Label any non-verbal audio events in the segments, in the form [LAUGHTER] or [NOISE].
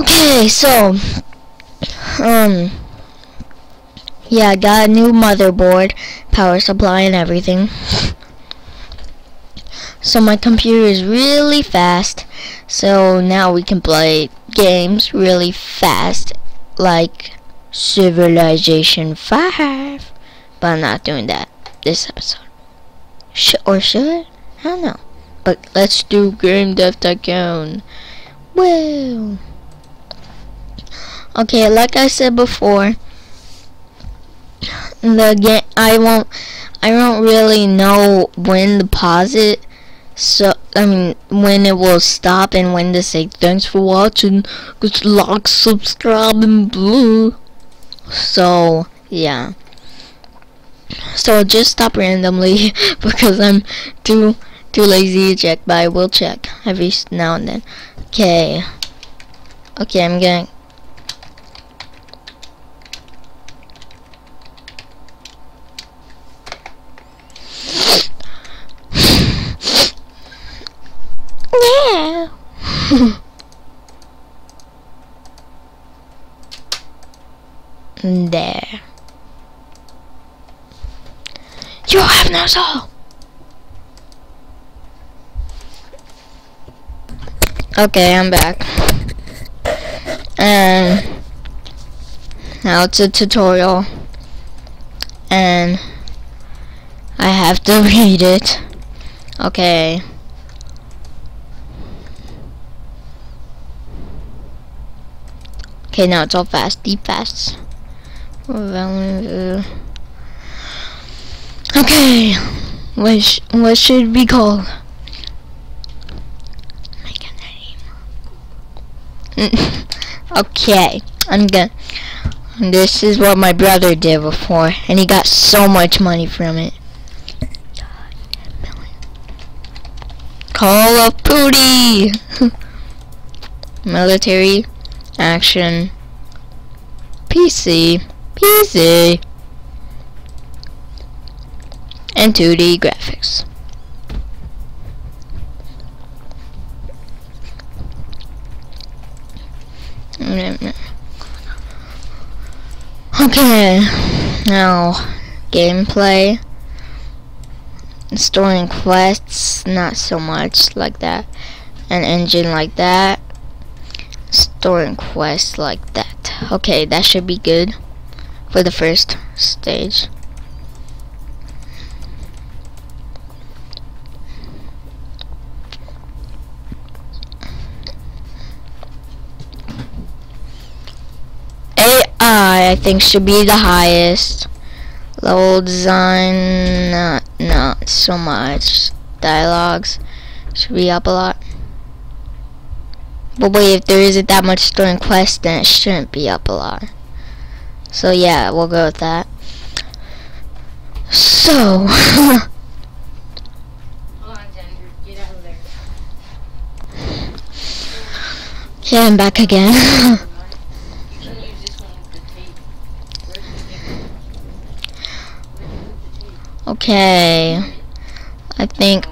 Okay, so um yeah, I got a new motherboard, power supply and everything. So my computer is really fast. So now we can play games really fast like Civilization 5. But I'm not doing that this episode. Sh or should? I don't know. But let's do Game Dev Tycoon. Woo! Okay, like I said before, the game I won't I don't really know when to pause it. So I mean when it will stop and when to say thanks for watching. Good luck, subscribe and blue. So yeah. So just stop randomly [LAUGHS] because I'm too too lazy to check, but I will check every now and then. Okay. Okay, I'm gonna Yeah. There. You have no soul. Okay, I'm back. And now it's a tutorial. And I have to [LAUGHS] read it. Okay. Okay, now it's all fast, deep fast. Uh, okay, what what should we call? Make a name. okay, I'm gonna. This is what my brother did before, and he got so much money from it. Call of Duty. [LAUGHS] Military action, PC, PC, and 2D graphics. Okay, now gameplay, storing quests, not so much like that, an engine like that, storing quests like that. Okay, that should be good for the first stage. AI, I think, should be the highest. Level design, not, not so much. Dialogues should be up a lot. But wait, if there isn't that much storing quest, then it shouldn't be up a lot. So yeah, we'll go with that. So... [LAUGHS] yeah, I'm back again. [LAUGHS] okay. I think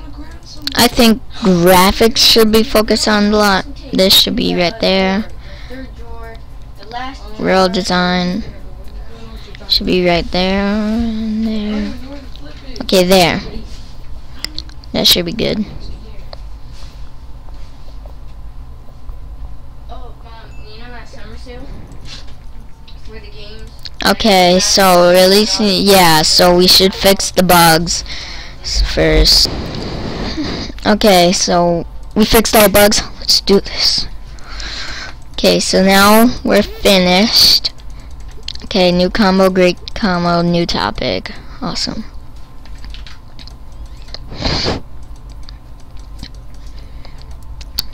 I think graphics should be focused on a lot. This should be right there. Real design should be right there and there. Okay, there. That should be good. Okay, so releasing, yeah, so we should fix the bugs first. Okay, so we fixed all bugs. Let's do this. Okay, so now we're finished. Okay, new combo, great combo, new topic. Awesome.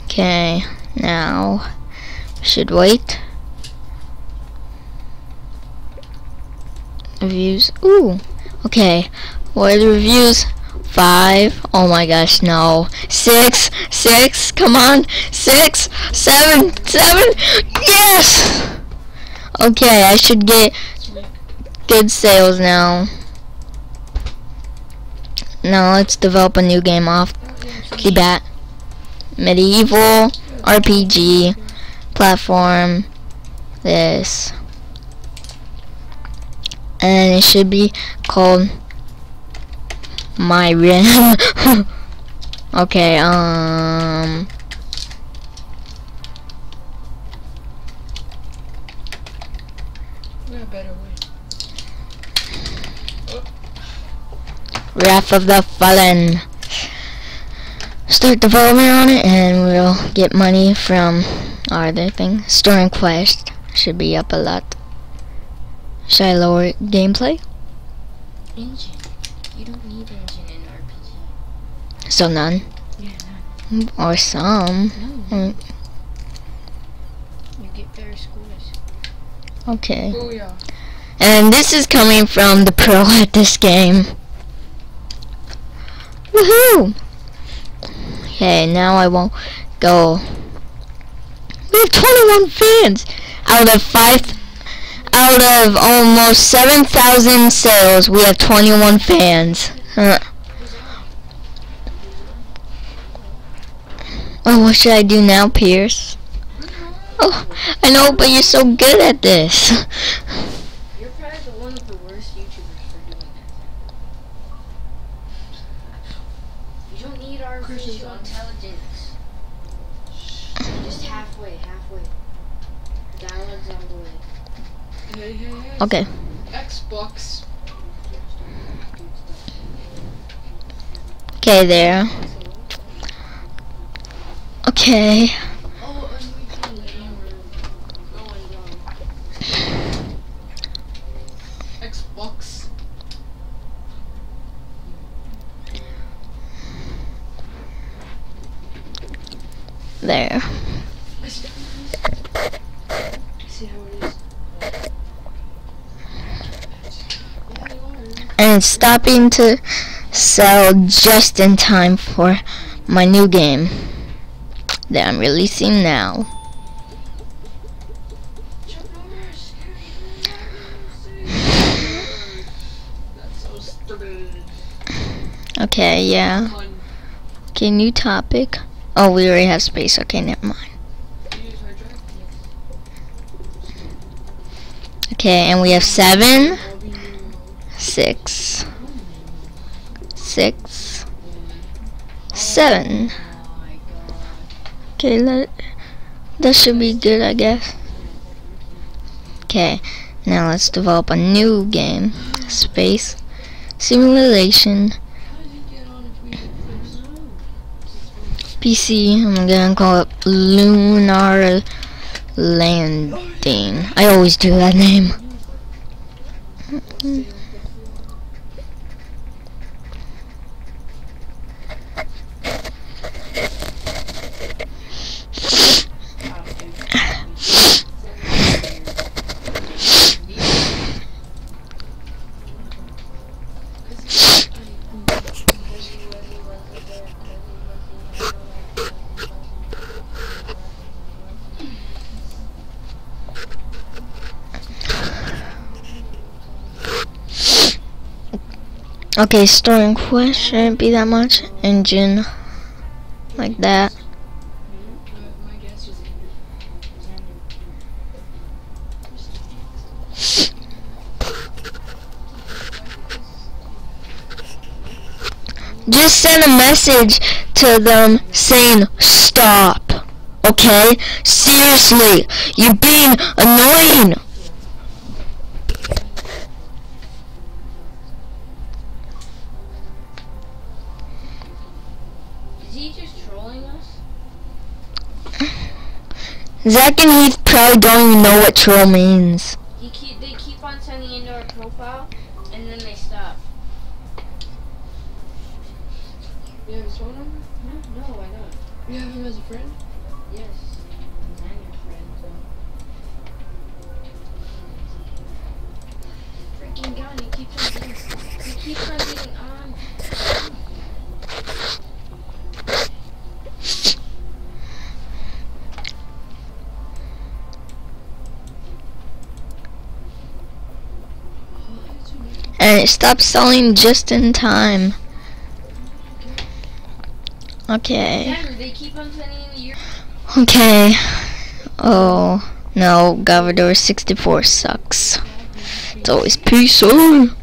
Okay, now should wait. Reviews. Ooh. Okay. What are the reviews? five. Oh my gosh, no. Six, six, come on. Six, seven, seven. Yes! Okay, I should get good sales now. Now let's develop a new game off the bat. Medieval RPG platform this and it should be called my rim [LAUGHS] okay um We got a better way. Wrath of the Fallen. Start development on it and we'll get money from our other thing. Storing quest should be up a lot. Should I lower gameplay? Engine. You don't need engine in RPG. So none. Yeah, none. Or some. No. Mm, You get better scores. Okay. Oh yeah. And this is coming from the pro at this game. Woohoo! Okay, now I won't go. We have 21 fans out of five, out of almost 7,000 sales. We have 21 fans. Huh. Oh, what should I do now, Pierce? Oh, I know, but you're so good at this. [LAUGHS] You're probably the one of the worst YouTubers for doing that. You don't need intelligence. Just halfway, halfway. Downloads on the way. Hey, hey, hey. Okay. Xbox. Okay, there. Okay. Oh, and we can gamer um, going down. Um, Xbox. There. And stopping to sell just in time for my new game that I'm releasing now. [SIGHS] Okay, yeah. Okay, new topic. Oh, we already have space. Okay, never mind. Okay, and we have seven, six, six, seven. Okay, that should be good, I guess. Okay, now let's develop a new game. Space simulation How did you get on if we did first? PC. I'm gonna call it Lunar Landing. I always do that name. Okay, storing quest shouldn't be that much. Engine, like that. Just send a message to them saying stop. Okay? Seriously, you're being annoying. Is he just trolling us? Zach and Heath probably don't even know what troll means. He keep they keep on sending into our profile and then they stop. You have his phone number? No, no, I don't. You have him as a friend? Yes. I'm your friend, so. Freaking god, he keeps on getting he keeps on getting on. And it stopped selling just in time. Okay. Okay. Oh no, Govodore 64 sucks. It's always peace on.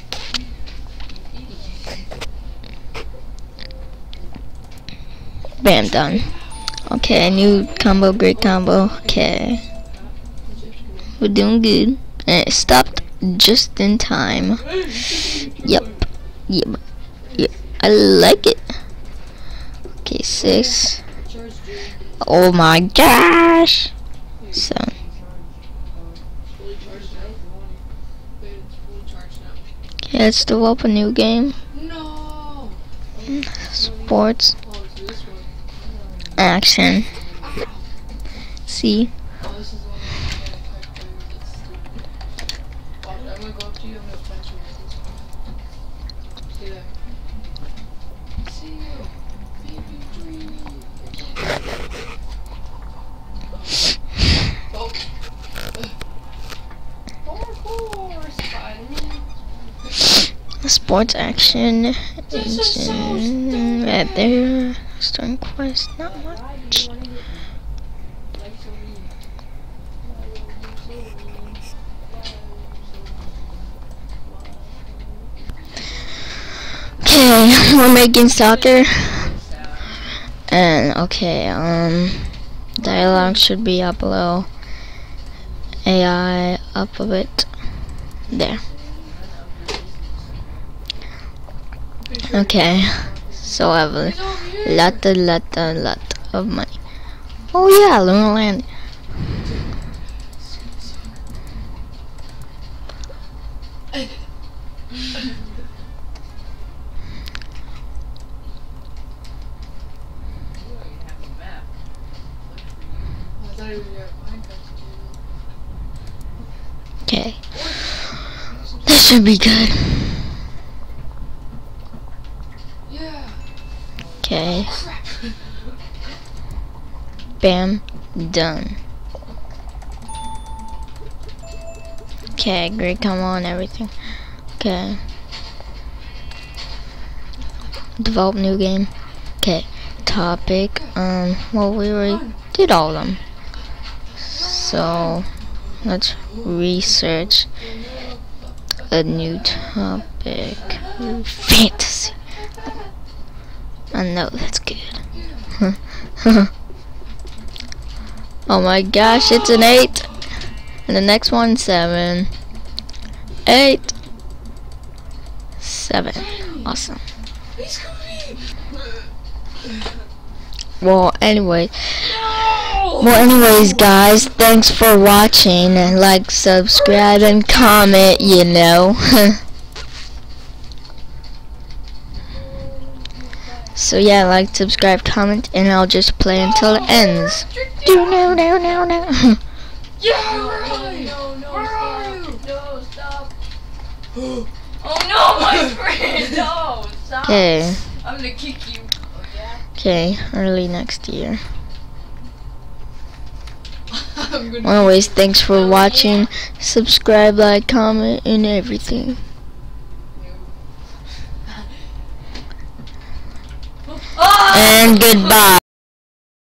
Bam, done. Okay, new combo, great combo. Okay. We're doing good. And it stopped just in time. Yep. Yep. Yep. I like it. Okay, six. Oh my gosh. So, okay, let's develop a new game. No! Sports action. See? Oh, this is the one that I gotta type through. That's stupid. Watch, I'm gonna go up to you. I'm gonna punch you with this one. See that? See you. Baby dream. Oh. Parkour, Spider-Man. Sports action. Action. Right there. Starting quest. Not much. Okay, [LAUGHS] we're making soccer. And okay, um, dialogue should be up below. AI up a bit. There. Okay, so I have a lot, a lot, a lot of money. Oh yeah, Lunar Land. Okay, this should be good. Yeah. Bam, done. Okay, great, come on, everything. Okay. Develop new game. Okay, topic. Um, well, we already did all of them. So, let's research a new topic. Fantasy. I know that's good. [LAUGHS] oh my gosh, it's an 8. And the next one, 7. 8. 7. Awesome. Well, anyway. Well, anyways, guys, thanks for watching. And like, subscribe, and comment, you know. [LAUGHS] so, yeah, like, subscribe, comment, and I'll just play until it ends. Do no, no, no, no. Yeah, where are you? No, no, Where stop. are you? No, stop. Oh no, my friend. No, stop. Okay, I'm gonna kick you. Okay, early next year. [LAUGHS] I'm gonna. Well, anyways, thanks for watching. Subscribe, like, comment, and everything. Oh! And goodbye.